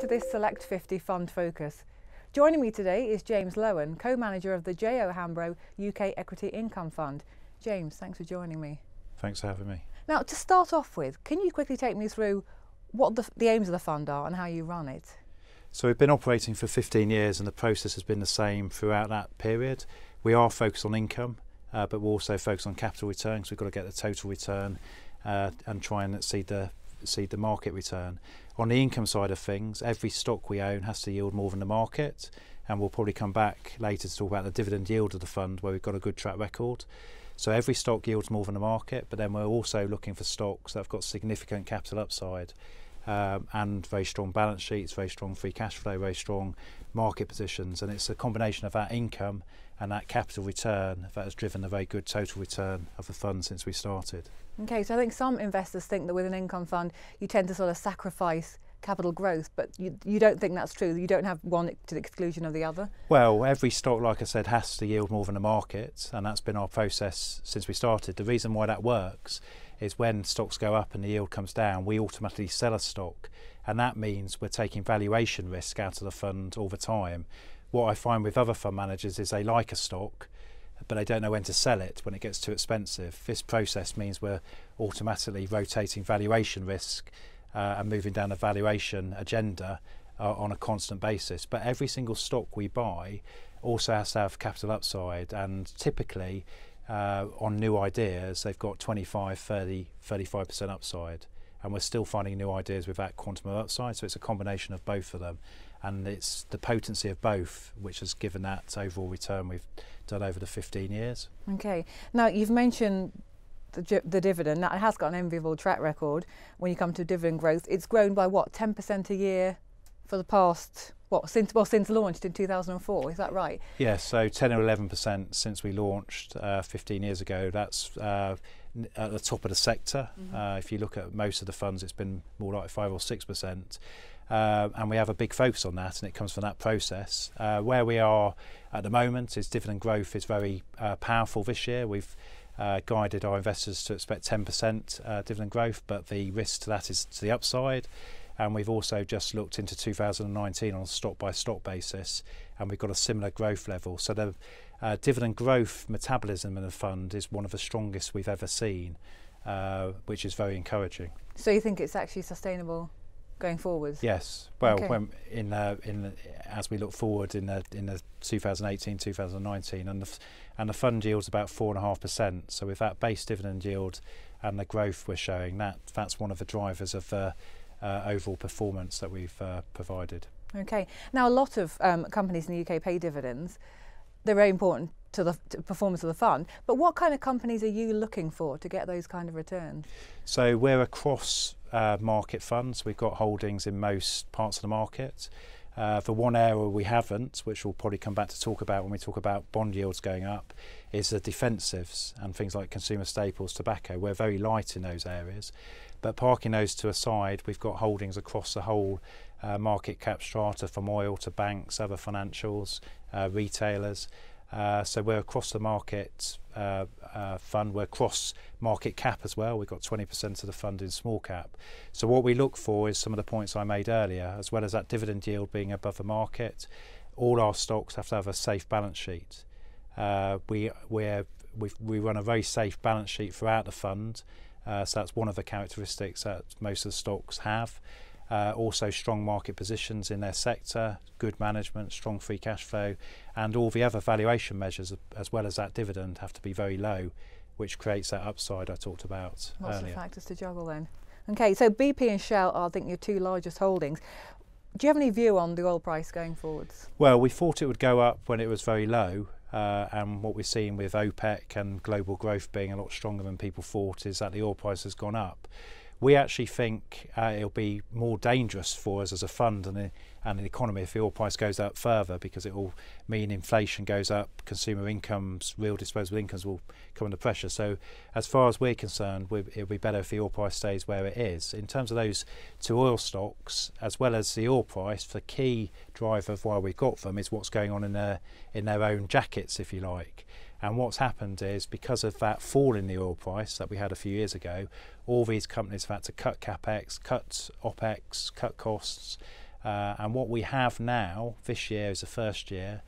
to this Select 50 Fund Focus. Joining me today is James Lowen, co-manager of the J.O. Hambro UK Equity Income Fund. James, thanks for joining me. Thanks for having me. Now, to start off with, can you quickly take me through what the, the aims of the fund are and how you run it? So we've been operating for 15 years and the process has been the same throughout that period. We are focused on income, uh, but we're also focused on capital returns. We've got to get the total return uh, and try and see the exceed the market return. On the income side of things, every stock we own has to yield more than the market, and we'll probably come back later to talk about the dividend yield of the fund where we've got a good track record. So every stock yields more than the market, but then we're also looking for stocks that have got significant capital upside um, and very strong balance sheets, very strong free cash flow, very strong market positions, and it's a combination of that income and that capital return that has driven the very good total return of the fund since we started. Okay, so I think some investors think that with an income fund you tend to sort of sacrifice capital growth, but you, you don't think that's true. You don't have one to the exclusion of the other. Well, every stock, like I said, has to yield more than the market, and that's been our process since we started. The reason why that works is when stocks go up and the yield comes down, we automatically sell a stock, and that means we're taking valuation risk out of the fund all the time. What I find with other fund managers is they like a stock, but they don't know when to sell it when it gets too expensive. This process means we're automatically rotating valuation risk uh, and moving down a valuation agenda uh, on a constant basis. But every single stock we buy also has to have capital upside, and typically uh, on new ideas, they've got 25, 30, 35% upside. And we're still finding new ideas with that quantum of upside. So it's a combination of both of them. And it's the potency of both which has given that overall return we've done over the 15 years. Okay. Now, you've mentioned the, the dividend. It has got an enviable track record when you come to dividend growth. It's grown by what, 10% a year for the past what since well since launched in 2004 is that right? Yes so 10 or 11 percent since we launched uh, 15 years ago. That's uh, at the top of the sector. Mm -hmm. uh, if you look at most of the funds it's been more like 5 or 6 percent. Uh, and we have a big focus on that and it comes from that process. Uh, where we are at the moment is dividend growth is very uh, powerful this year. We've guided our investors to expect 10% dividend growth but the risk to that is to the upside and we've also just looked into 2019 on a stock by stock basis and we've got a similar growth level. So the uh, dividend growth metabolism in the fund is one of the strongest we've ever seen uh, which is very encouraging. So you think it's actually sustainable going forward? Yes. Well okay. when in uh, in as we look forward in the in the 2018 2019 and the and the fund yields about four and a half percent. So with that base dividend yield and the growth we're showing that that's one of the drivers of the uh, overall performance that we've uh, provided. Okay. Now, a lot of um, companies in the UK pay dividends. They're very important to the to performance of the fund. But what kind of companies are you looking for to get those kind of returns? So we're across uh, market funds. We've got holdings in most parts of the market. Uh, the one area we haven't, which we'll probably come back to talk about when we talk about bond yields going up, is the defensives and things like consumer staples, tobacco. We're very light in those areas. But parking those to a side, we've got holdings across the whole uh, market cap strata from oil to banks, other financials, uh, retailers. Uh, so we're across the market uh, uh, fund. We're across market cap as well. We've got 20% of the fund in small cap. So what we look for is some of the points I made earlier, as well as that dividend yield being above the market. All our stocks have to have a safe balance sheet. Uh, we we run a very safe balance sheet throughout the fund. Uh, so that's one of the characteristics that most of the stocks have. Uh, also strong market positions in their sector, good management, strong free cash flow, and all the other valuation measures as well as that dividend have to be very low, which creates that upside I talked about Lots earlier. of factors to juggle then. Okay, so BP and Shell are, I think, your two largest holdings. Do you have any view on the oil price going forwards? Well, we thought it would go up when it was very low, uh, and what we're seeing with OPEC and global growth being a lot stronger than people thought is that the oil price has gone up. We actually think uh, it'll be more dangerous for us as a fund and, and the economy if the oil price goes up further because it will mean inflation goes up, consumer incomes, real disposable incomes will come under pressure. So, as far as we're concerned, it'll be better if the oil price stays where it is. In terms of those two oil stocks, as well as the oil price, the key driver of why we've got them is what's going on in their in their own jackets, if you like. And what's happened is because of that fall in the oil price that we had a few years ago, all these companies have had to cut capex, cut opex, cut costs. Uh, and what we have now, this year is the first year,